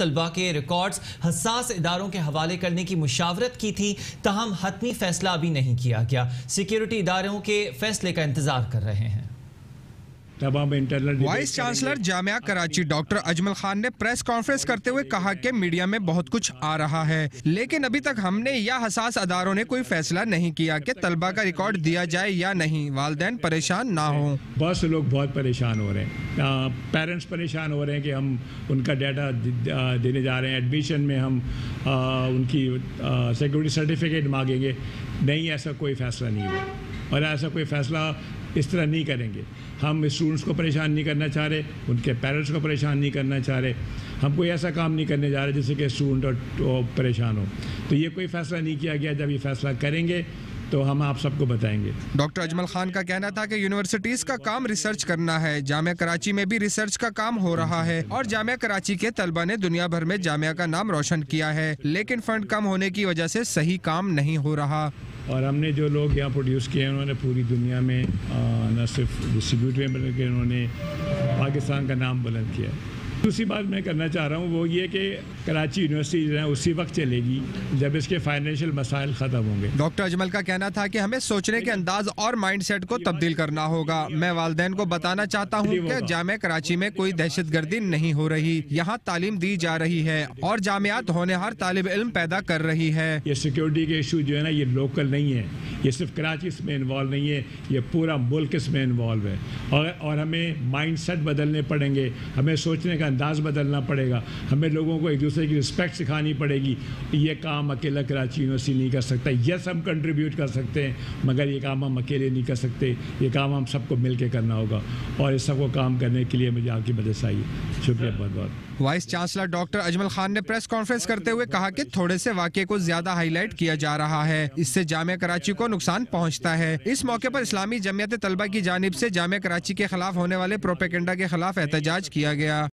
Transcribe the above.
طلبہ کے ریکارڈز حساس اداروں کے حوالے کرنے کی مشاورت کی تھی، تاہم حتمی فیصلہ ابھی نہیں کیا گیا۔ سیکیورٹی اداروں کے فیصلے کا انتظار کر رہے ہیں۔ تمام انٹرنل وائس چانسلر جامعہ کراچی ڈاکٹر اجمل خان نے پریس کانفرنس کرتے ہوئے کہا کہ میڈیا میں بہت کچھ آ رہا ہے لیکن ابھی تک ہم نے یا حساس اداروں نے کوئی فیصلہ نہیں کیا کہ طلبہ کا ریکارڈ دیا جائے یا نہیں۔ والدین پریشان نہ ہوں۔ بہت سے لوگ بہت پریشان ہو رہے ہیں۔ پیرنٹس پریشان ہو رہے ہیں کہ ہم ان کا ڈیٹا دینے جا رہے ہیں۔ ایڈمیشن میں ہم ان کی سیکورٹی سرٹیفکیٹ مانگیں گے۔ نہیں ایسا کوئی فیصلہ نہیں ہوا۔ اور ایسا کوئی فیصلہ اس طرح نہیں کریں گے۔ ہم اسٹوڈنٹس کو پریشان نہیں کرنا چاہ رہے، ان کے پیرنٹس کو پریشان نہیں کرنا چاہ رہے۔ ہم کوئی ایسا کام نہیں کرنے جا رہے جس سے کہ اسٹوڈنٹ اور پریشان ہو تو یہ کوئی فیصلہ نہیں کیا گیا۔ جب یہ فیصلہ کریں گے تو ہم آپ سب کو بتائیں گے۔ ڈاکٹر اجمل خان کا کہنا تھا کہ یونیورسٹیز کا کام ریسرچ کرنا ہے۔ جامعہ کراچی میں بھی ریسرچ کا کام ہو رہا ہے اور جامعہ کراچی کے طلبہ نے دنیا بھر میں جامعہ کا نام روشن کیا ہے۔ لیکن فنڈ کم ہونے کی وجہ سے صحیح کام نہیں ہو رہا۔ اور ہم نے جو لوگ یہاں پروڈیوس کیے ہیں، انہوں نے پوری دنیا میں نہ صرف ڈسٹریبیوٹر میں بلکہ انہوں نے پاکستان کا نام بلند کیا ہے۔ دوسری بات میں کرنا چاہ رہا ہوں وہ یہ کہ کراچی یونیورسٹی جو ہے اسی وقت چلے گی جب اس کے فائنینشیل مسائل ختم ہوں گے۔ ڈاکٹر اجمل کا کہنا تھا کہ ہمیں سوچنے کے انداز اور مائنڈ سیٹ کو تبدیل کرنا ہوگا۔ میں والدین کو بتانا چاہتا ہوں کہ جامعہ کراچی میں کوئی دہشت گردی نہیں ہو رہی۔ یہاں تعلیم دی جا رہی ہے اور جامعات ہونے ہر طالب علم پیدا کر رہی ہے۔ یہ سیکیورٹی کے ایشو جو ہے نا یہ لوکل نہیں ہے۔ یہ صرف کراچی اس میں انوالو نہیں ہے، یہ پورا ملک اس میں انوالو ہے۔ اور اور ہمیں مائنڈ سیٹ بدلنے پڑیں گے، ہمیں سوچنے کا انداز بدلنا پڑے گا۔ ہمیں لوگوں کو ایک دوسرے کی رسپیکٹ سکھانی پڑے گی۔ یہ کام اکیلا کراچی یونیورسٹی نہیں کر سکتا۔ یس ہم کنٹریبیوٹ کر سکتے ہیں، مگر یہ کام ہم اکیلے نہیں کر سکتے۔ یہ کام ہم سب کو مل کے کرنا ہوگا۔ اور اس سب کو کام کرنے کے لیے مجھے آپ کی مدد آئی شکریہ، بہت بہت۔ Vice chancellor doctor Ajmal Khan نے پریس کانفرنس کرتے ہوئے کہا کہ تھوڑے سے واقعے کو زیادہ ہائی لائٹ کیا جا رہا ہے۔ اس سے جامعہ کراچی کو نقصان پہنچتا ہے۔ اس موقع پر اسلامی جمعیت طلبہ کی جانب سے جامعہ کراچی کے خلاف ہونے والے پروپیکنڈا کے خلاف احتجاج کیا گیا۔